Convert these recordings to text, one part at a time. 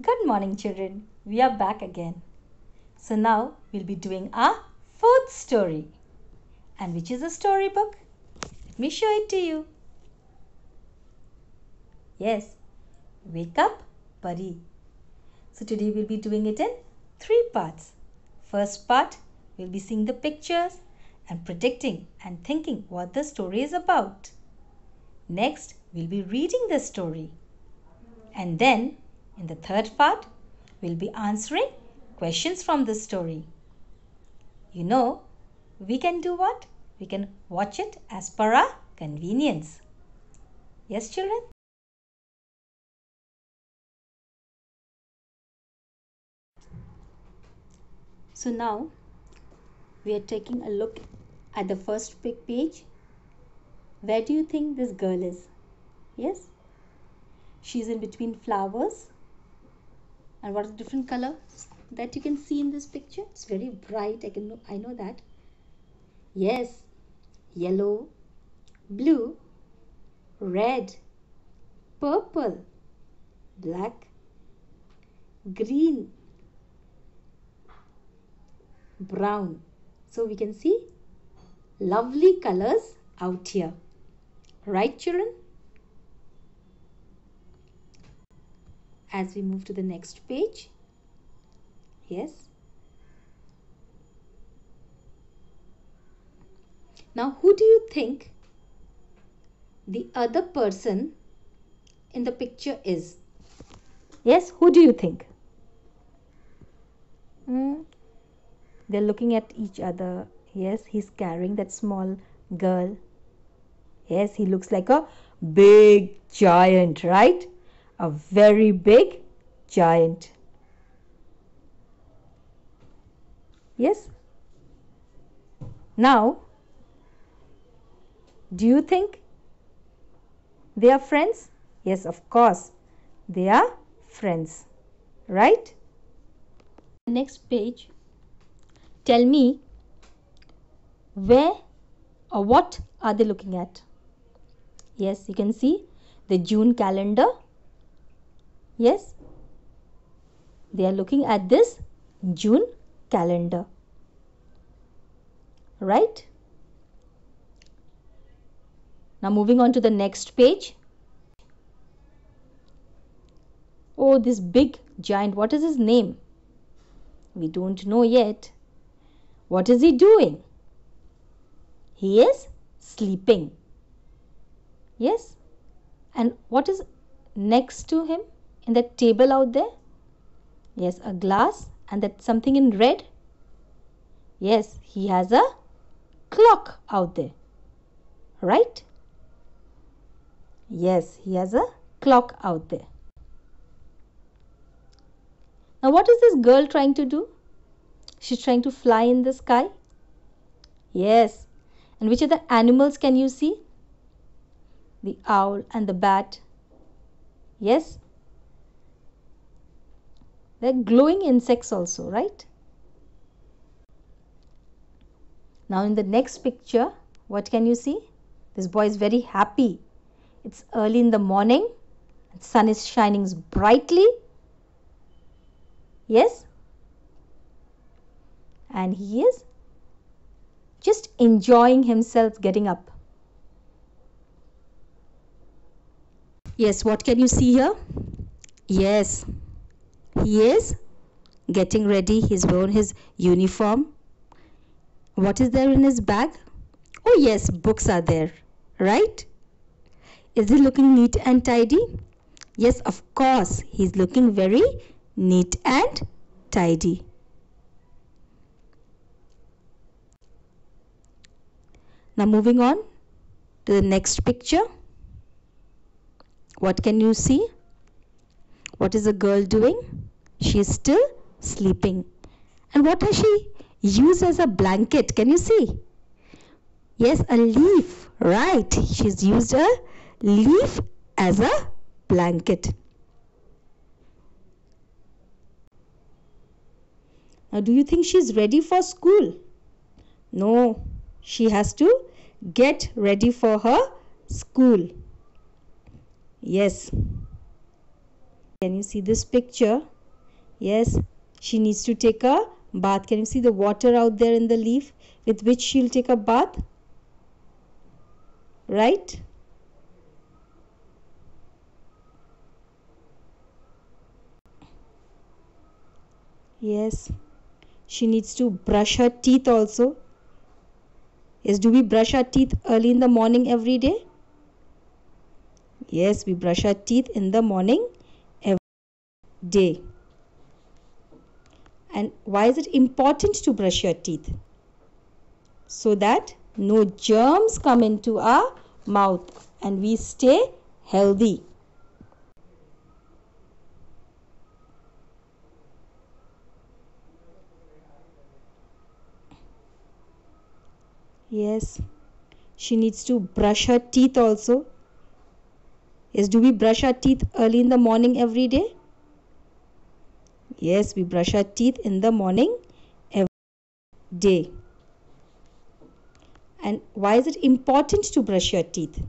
Good morning, children. We are back again. So now we'll be doing our fourth story. And which is a storybook? Let me show it to you. Yes, Wake Up Pari. So today we'll be doing it in three parts. First part, we'll be seeing the pictures and predicting and thinking what the story is about. Next, we'll be reading the story. And then in the third part, we'll be answering questions from the story. You know, we can do what? We can watch it as per our convenience. Yes, children? So now we are taking a look at the first page. Where do you think this girl is? Yes? She's in between flowers and what is the different color that you can see in this picture? It's very bright i can know i know that. Yes yellow blue red purple black green brown. So we can see lovely colors out here. Right children as we move to the next page. Yes. Now, who do you think the other person in the picture is? Yes, who do you think? Hmm. They're looking at each other. Yes, he's carrying that small girl. Yes, he looks like a big giant, right? A very big giant. Yes? Now, do you think they are friends? Yes, of course, they are friends, right? Next page, tell me where or what are they looking at? Yes, you can see the June calendar Yes, they are looking at this June calendar. Right? Now moving on to the next page. Oh, this big giant, what is his name? We don't know yet. What is he doing? He is sleeping. Yes? And what is next to him? In that table out there? Yes, a glass and that something in red? Yes, he has a clock out there. Right? Yes, he has a clock out there. Now, what is this girl trying to do? She's trying to fly in the sky. Yes. And which other animals can you see? The owl and the bat. Yes. They're glowing insects also, right? Now in the next picture, what can you see? This boy is very happy. It's early in the morning. Sun is shining brightly. Yes? And he is just enjoying himself getting up. Yes, what can you see here? Yes, he is getting ready. He's worn his uniform. What is there in his bag? Oh, yes, books are there, right? Is he looking neat and tidy? Yes, of course, he's looking very neat and tidy. Now, moving on to the next picture. What can you see? What is the girl doing? She is still sleeping. And what has she used as a blanket? Can you see? Yes, a leaf. Right. She's used a leaf as a blanket. Now, do you think she's ready for school? No, she has to get ready for her school. Yes. Can you see this picture? Yes, she needs to take a bath. Can you see the water out there in the leaf with which she'll take a bath? Right? Yes, she needs to brush her teeth also. Yes, do we brush our teeth early in the morning every day? Yes, we brush our teeth in the morning every day. And why is it important to brush your teeth? So that no germs come into our mouth and we stay healthy. Yes, she needs to brush her teeth also. Yes, do we brush our teeth early in the morning every day? Yes, we brush our teeth in the morning every day. And why is it important to brush your teeth?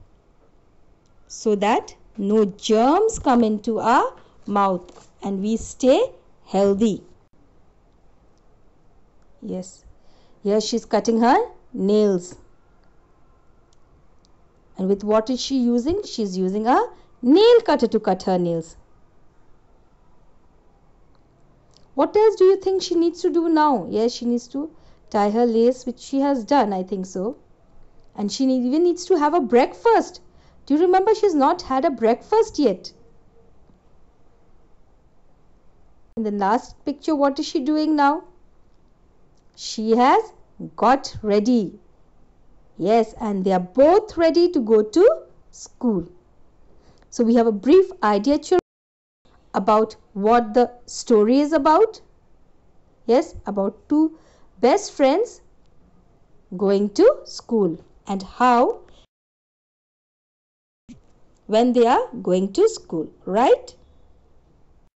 So that no germs come into our mouth and we stay healthy. Yes, here she's cutting her nails. And with what is she using? She's using a nail cutter to cut her nails. What else do you think she needs to do now? Yes, she needs to tie her lace, which she has done, I think so. And she even needs to have a breakfast. Do you remember she's not had a breakfast yet? In the last picture, what is she doing now? She has got ready. Yes, and they are both ready to go to school. So we have a brief idea, children about what the story is about. Yes, about two best friends going to school and how when they are going to school, right?